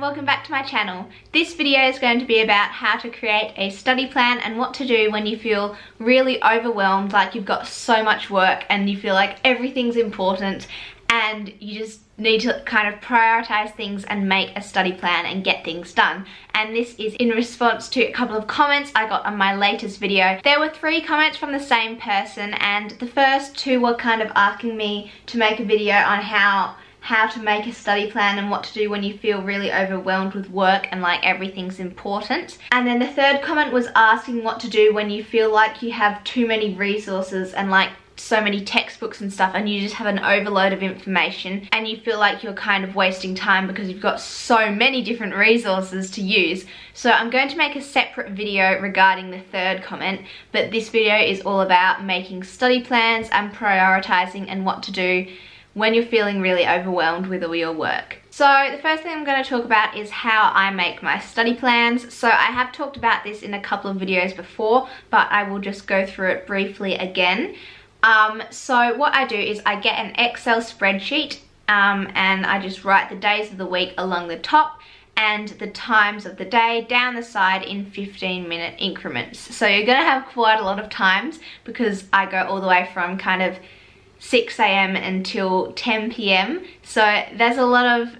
welcome back to my channel. This video is going to be about how to create a study plan and what to do when you feel really overwhelmed, like you've got so much work and you feel like everything's important and you just need to kind of prioritize things and make a study plan and get things done. And this is in response to a couple of comments I got on my latest video. There were three comments from the same person and the first two were kind of asking me to make a video on how how to make a study plan and what to do when you feel really overwhelmed with work and like everything's important. And then the third comment was asking what to do when you feel like you have too many resources and like so many textbooks and stuff and you just have an overload of information and you feel like you're kind of wasting time because you've got so many different resources to use. So I'm going to make a separate video regarding the third comment, but this video is all about making study plans and prioritizing and what to do when you're feeling really overwhelmed with all your work. So the first thing I'm going to talk about is how I make my study plans. So I have talked about this in a couple of videos before, but I will just go through it briefly again. Um, so what I do is I get an Excel spreadsheet um, and I just write the days of the week along the top and the times of the day down the side in 15 minute increments. So you're going to have quite a lot of times because I go all the way from kind of 6 a.m. until 10 p.m. So there's a lot of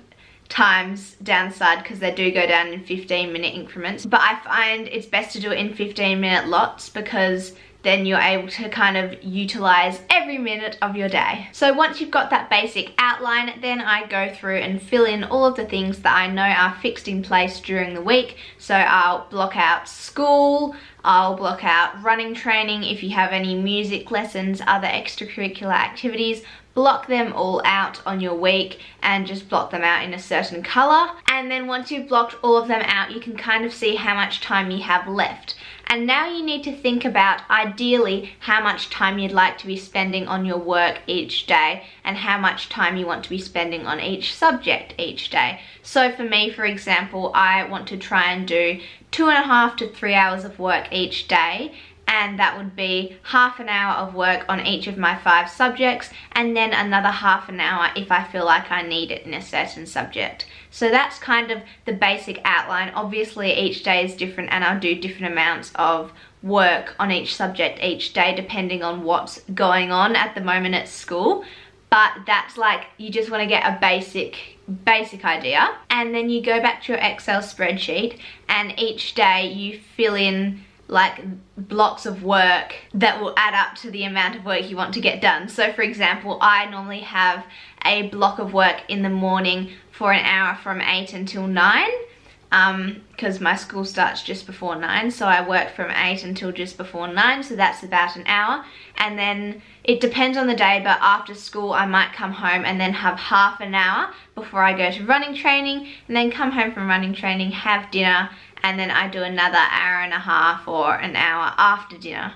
times downside because they do go down in 15 minute increments but I find it's best to do it in 15 minute lots because then you're able to kind of utilize every minute of your day. So once you've got that basic outline, then I go through and fill in all of the things that I know are fixed in place during the week. So I'll block out school, I'll block out running training if you have any music lessons, other extracurricular activities, block them all out on your week and just block them out in a certain color. And then once you've blocked all of them out, you can kind of see how much time you have left. And now you need to think about ideally how much time you'd like to be spending on your work each day and how much time you want to be spending on each subject each day. So for me, for example, I want to try and do two and a half to three hours of work each day and that would be half an hour of work on each of my five subjects and then another half an hour if I feel like I need it in a certain subject. So that's kind of the basic outline. Obviously each day is different and I'll do different amounts of work on each subject each day depending on what's going on at the moment at school. But that's like, you just want to get a basic basic idea and then you go back to your Excel spreadsheet and each day you fill in like blocks of work that will add up to the amount of work you want to get done. So for example, I normally have a block of work in the morning for an hour from 8 until 9 because um, my school starts just before 9 so I work from 8 until just before 9 so that's about an hour and then it depends on the day but after school I might come home and then have half an hour before I go to running training and then come home from running training have dinner and then I do another hour and a half or an hour after dinner.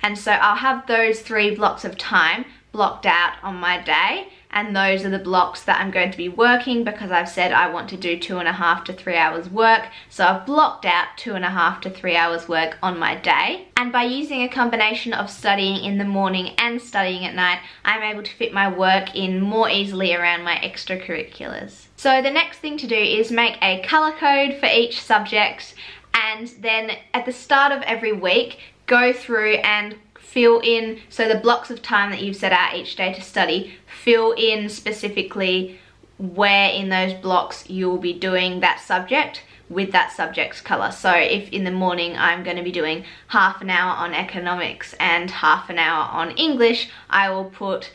And so I'll have those three blocks of time blocked out on my day and those are the blocks that I'm going to be working because I've said I want to do two and a half to three hours work. So I've blocked out two and a half to three hours work on my day. And by using a combination of studying in the morning and studying at night, I'm able to fit my work in more easily around my extracurriculars. So the next thing to do is make a color code for each subject and then at the start of every week, go through and fill in, so the blocks of time that you've set out each day to study, fill in specifically where in those blocks you'll be doing that subject with that subject's colour. So if in the morning I'm going to be doing half an hour on economics and half an hour on English, I will put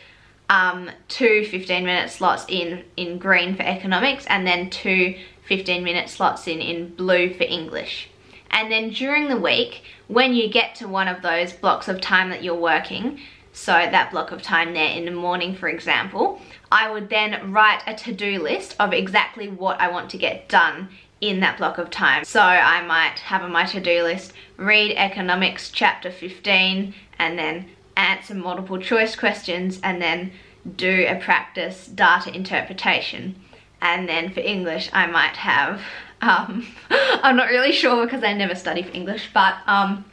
um, two 15 minute slots in, in green for economics and then two 15 minute slots in, in blue for English. And then during the week, when you get to one of those blocks of time that you're working, so that block of time there in the morning, for example, I would then write a to-do list of exactly what I want to get done in that block of time. So I might have on my to-do list, read economics chapter 15 and then answer multiple choice questions and then do a practice data interpretation. And then for English, I might have um, I'm not really sure because I never study for English, but um,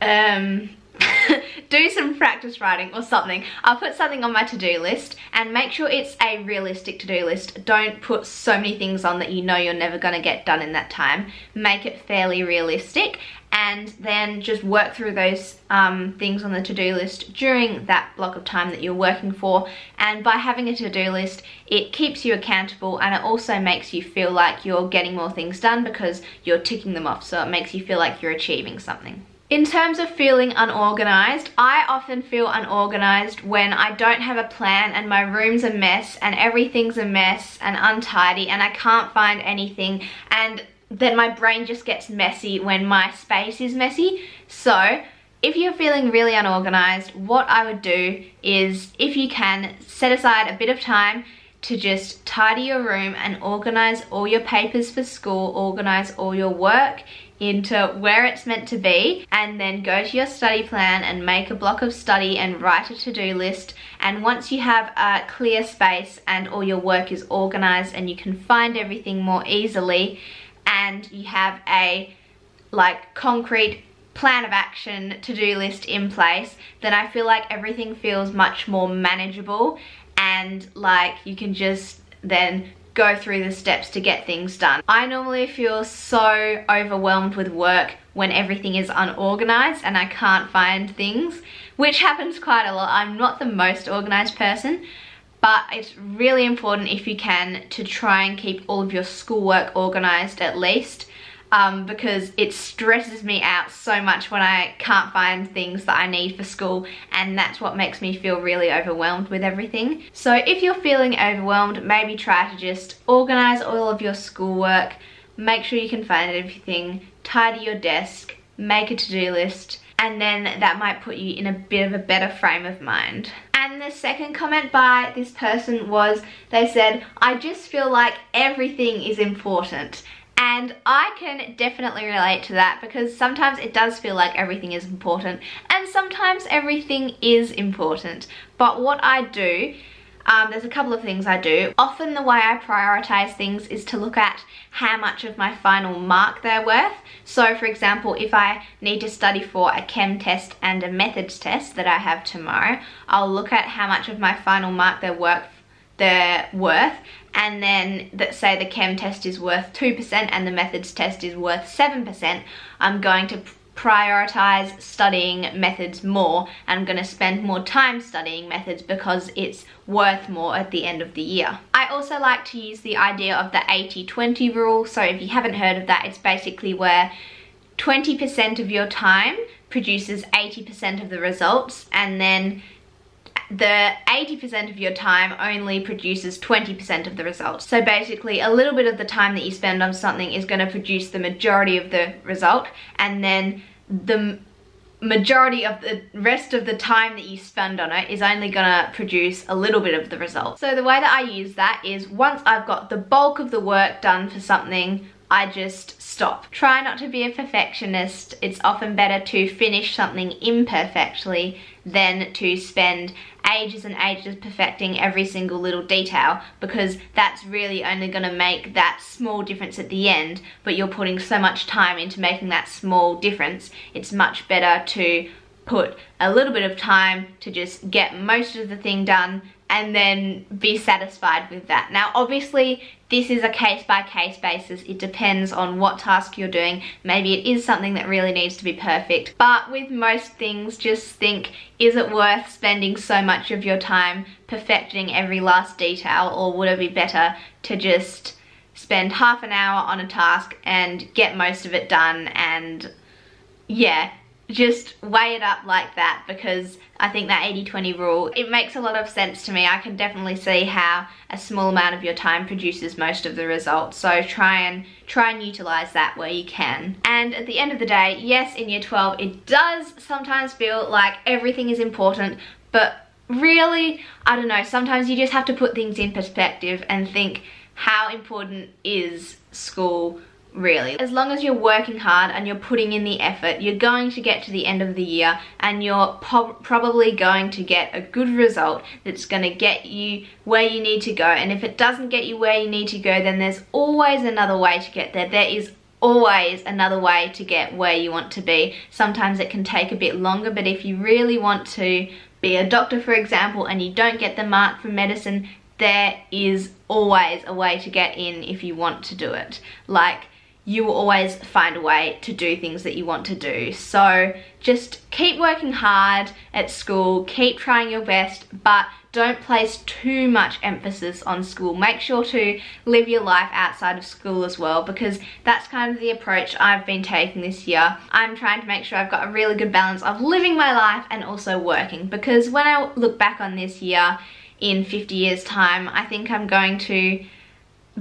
um, do some practice writing or something. I'll put something on my to-do list and make sure it's a realistic to-do list. Don't put so many things on that you know you're never gonna get done in that time. Make it fairly realistic and then just work through those um, things on the to-do list during that block of time that you're working for and by having a to-do list it keeps you accountable and it also makes you feel like you're getting more things done because you're ticking them off so it makes you feel like you're achieving something. In terms of feeling unorganized, I often feel unorganized when I don't have a plan and my room's a mess and everything's a mess and untidy and I can't find anything and then my brain just gets messy when my space is messy. So if you're feeling really unorganized, what I would do is, if you can, set aside a bit of time to just tidy your room and organize all your papers for school, organize all your work into where it's meant to be and then go to your study plan and make a block of study and write a to-do list. And once you have a clear space and all your work is organized and you can find everything more easily and you have a like concrete plan of action to-do list in place then I feel like everything feels much more manageable and like you can just then go through the steps to get things done. I normally feel so overwhelmed with work when everything is unorganized and I can't find things, which happens quite a lot. I'm not the most organized person, but it's really important if you can to try and keep all of your schoolwork organized at least um, because it stresses me out so much when I can't find things that I need for school and that's what makes me feel really overwhelmed with everything. So if you're feeling overwhelmed, maybe try to just organize all of your schoolwork, make sure you can find everything, tidy your desk, make a to-do list, and then that might put you in a bit of a better frame of mind. And the second comment by this person was, they said, I just feel like everything is important. And I can definitely relate to that because sometimes it does feel like everything is important and sometimes everything is important. But what I do um, there's a couple of things I do. Often the way I prioritize things is to look at how much of my final mark they're worth. So for example, if I need to study for a chem test and a methods test that I have tomorrow, I'll look at how much of my final mark they're worth they're worth and then that say the chem test is worth 2% and the methods test is worth 7%, I'm going to prioritize studying methods more and I'm going to spend more time studying methods because it's worth more at the end of the year. I also like to use the idea of the 80-20 rule. So if you haven't heard of that, it's basically where 20% of your time produces 80% of the results and then the 80% of your time only produces 20% of the results. So basically a little bit of the time that you spend on something is going to produce the majority of the result and then the majority of the rest of the time that you spend on it is only gonna produce a little bit of the result. So the way that I use that is once I've got the bulk of the work done for something, I just stop. Try not to be a perfectionist. It's often better to finish something imperfectly than to spend ages and ages perfecting every single little detail because that's really only going to make that small difference at the end but you're putting so much time into making that small difference it's much better to put a little bit of time to just get most of the thing done and then be satisfied with that. Now obviously this is a case by case basis. It depends on what task you're doing. Maybe it is something that really needs to be perfect. But with most things, just think, is it worth spending so much of your time perfecting every last detail or would it be better to just spend half an hour on a task and get most of it done and yeah, just weigh it up like that because I think that 80-20 rule, it makes a lot of sense to me. I can definitely see how a small amount of your time produces most of the results. So try and try and utilize that where you can. And at the end of the day, yes, in year 12, it does sometimes feel like everything is important, but really, I don't know, sometimes you just have to put things in perspective and think how important is school really. As long as you're working hard and you're putting in the effort, you're going to get to the end of the year and you're probably going to get a good result that's going to get you where you need to go. And if it doesn't get you where you need to go, then there's always another way to get there. There is always another way to get where you want to be. Sometimes it can take a bit longer, but if you really want to be a doctor, for example, and you don't get the mark for medicine, there is always a way to get in if you want to do it. Like, you will always find a way to do things that you want to do. So just keep working hard at school, keep trying your best, but don't place too much emphasis on school. Make sure to live your life outside of school as well because that's kind of the approach I've been taking this year. I'm trying to make sure I've got a really good balance of living my life and also working because when I look back on this year in 50 years time, I think I'm going to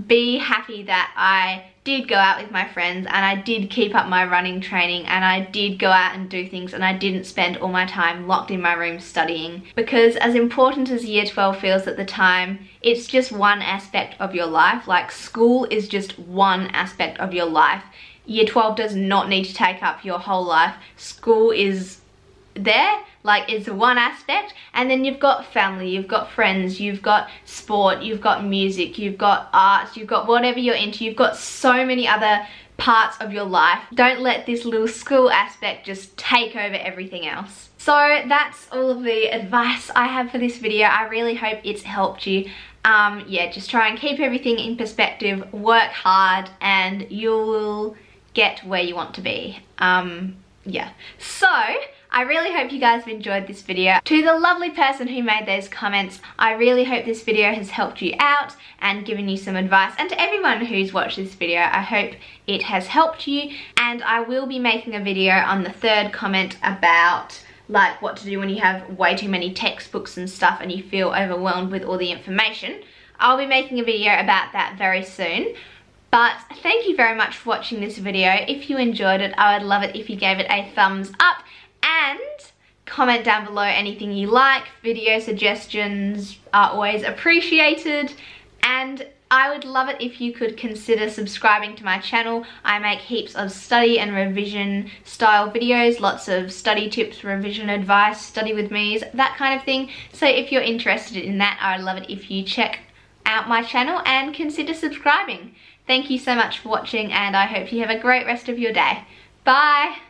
be happy that I did go out with my friends and I did keep up my running training and I did go out and do things and I didn't spend all my time locked in my room studying. Because as important as year 12 feels at the time it's just one aspect of your life. Like school is just one aspect of your life. Year 12 does not need to take up your whole life. School is there like it's one aspect. And then you've got family you've got friends you've got sport you've got music you've got arts you've got whatever you're into. You've got so many other parts of your life. Don't let this little school aspect just take over everything else. So that's all of the advice I have for this video. I really hope it's helped you. Um, yeah just try and keep everything in perspective work hard and you'll get where you want to be. Um, yeah. So I really hope you guys have enjoyed this video. To the lovely person who made those comments, I really hope this video has helped you out and given you some advice. And to everyone who's watched this video, I hope it has helped you. And I will be making a video on the third comment about like what to do when you have way too many textbooks and stuff and you feel overwhelmed with all the information. I'll be making a video about that very soon. But thank you very much for watching this video. If you enjoyed it, I would love it if you gave it a thumbs up comment down below anything you like. Video suggestions are always appreciated and I would love it if you could consider subscribing to my channel. I make heaps of study and revision style videos, lots of study tips, revision advice, study with me's, that kind of thing. So if you're interested in that, I would love it if you check out my channel and consider subscribing. Thank you so much for watching and I hope you have a great rest of your day. Bye!